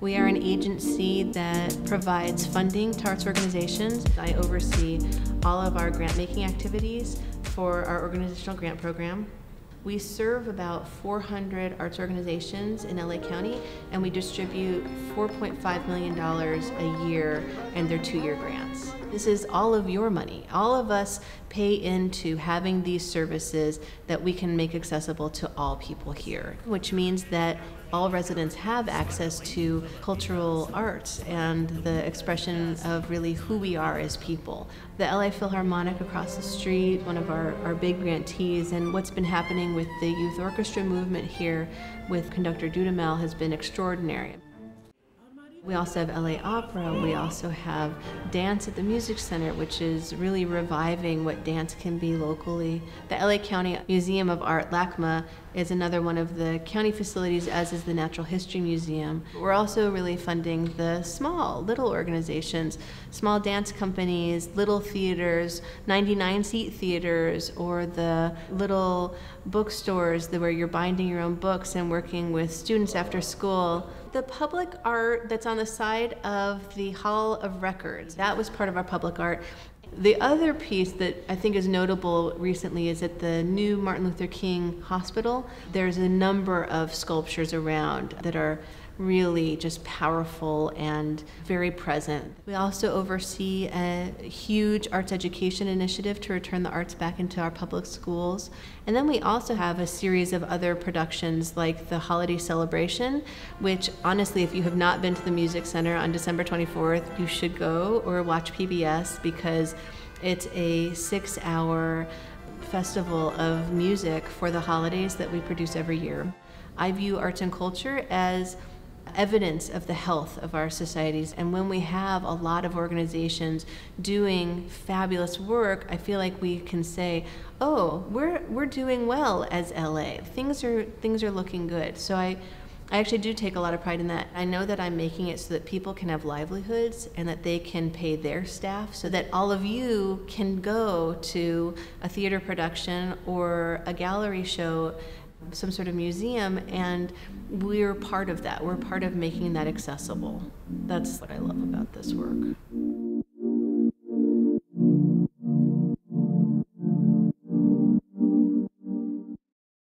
We are an agency that provides funding to arts organizations. I oversee all of our grant making activities for our organizational grant program. We serve about 400 arts organizations in LA County, and we distribute $4.5 million a year in their two year grants. This is all of your money. All of us pay into having these services that we can make accessible to all people here, which means that all residents have access to cultural arts and the expression of really who we are as people. The LA Philharmonic across the street, one of our, our big grantees, and what's been happening with the youth orchestra movement here with conductor Dudamel has been extraordinary. We also have LA Opera. We also have dance at the Music Center, which is really reviving what dance can be locally. The LA County Museum of Art, LACMA, is another one of the county facilities, as is the Natural History Museum. We're also really funding the small, little organizations, small dance companies, little theaters, 99 seat theaters, or the little bookstores where you're binding your own books and working with students after school. The public art that's on the side of the Hall of Records, that was part of our public art. The other piece that I think is notable recently is at the new Martin Luther King Hospital. There's a number of sculptures around that are really just powerful and very present. We also oversee a huge arts education initiative to return the arts back into our public schools. And then we also have a series of other productions like the Holiday Celebration, which honestly, if you have not been to the Music Center on December 24th, you should go or watch PBS because it's a six hour festival of music for the holidays that we produce every year. I view arts and culture as evidence of the health of our societies. And when we have a lot of organizations doing fabulous work, I feel like we can say, "Oh, we're we're doing well as LA. Things are things are looking good." So I I actually do take a lot of pride in that. I know that I'm making it so that people can have livelihoods and that they can pay their staff so that all of you can go to a theater production or a gallery show some sort of museum, and we're part of that. We're part of making that accessible. That's what I love about this work.